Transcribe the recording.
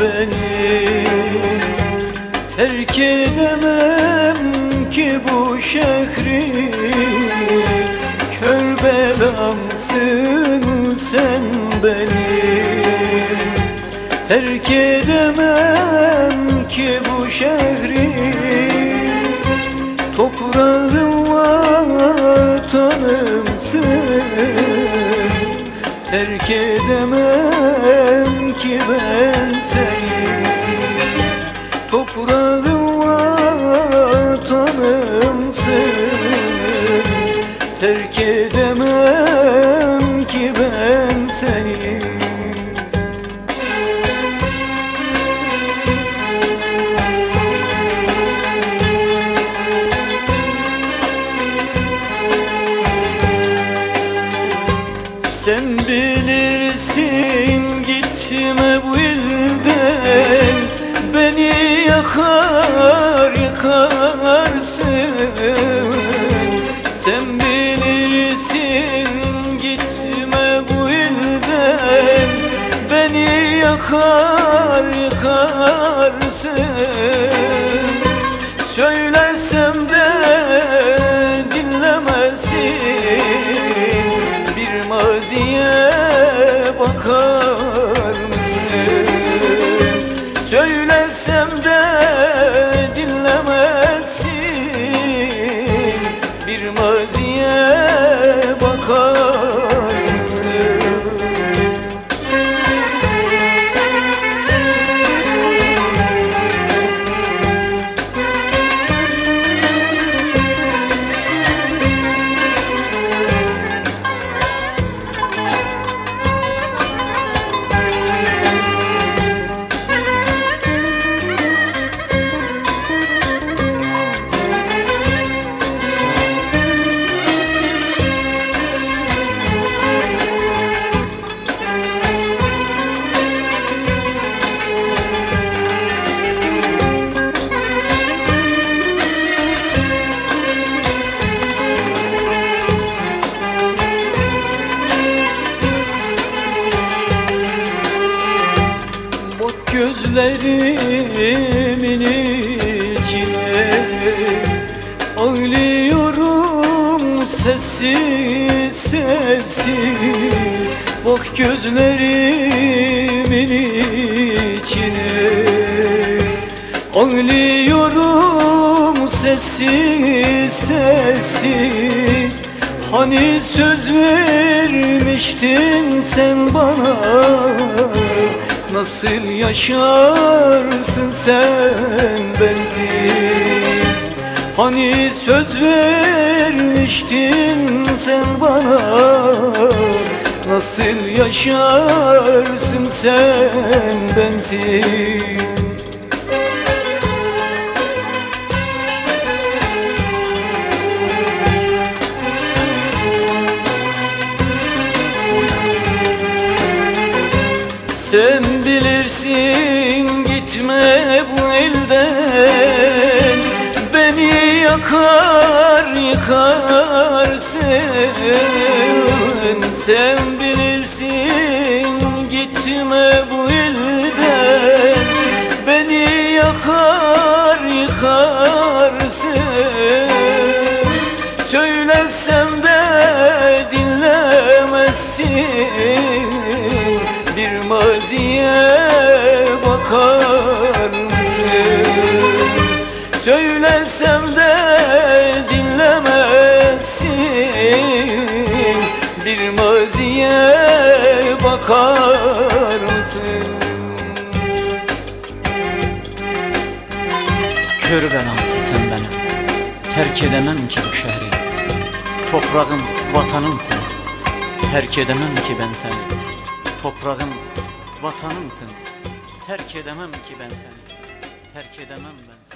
beni. Terk edemem ki bu şehri. Kör belamsın sen beni. Terk edemem ki bu şehri. Toprağım vatanımsın Terk edemem ki ben seni. Toprağım vatanımsın Terk edemem ki ben seni. Sen bilirsin gitme bu ilden Beni yakar yakarsın. Sen bilirsin gitme bu ilden Beni yakar yakarsın. Söylesem de dinlemezsin. Bir maziye bakar gözlerimin içine. Ağlıyorum sessiz sessiz Bak gözlerimin içine. Ağlıyorum sessiz sessiz Hani söz vermiştin sen bana Nasıl yaşarsın sen bensiz? Hani söz vermiştin sen bana Nasıl yaşarsın sen bensiz Sen bilirsin gitme bu elden. Beni yakar yıkarsın Sen bilirsin gitme bu maziye bakar mısın? Söylesem de dinlemezsin. Bir maziye bakar mısın? Kör belamsın sen benim. Terk edemem ki bu şehri. Toprağım, vatanımsın Terk edemem ki ben seni. Toprağım, Vatanımsın. Tərk edəməm ki mən səni. Tərk edəməm mən səni.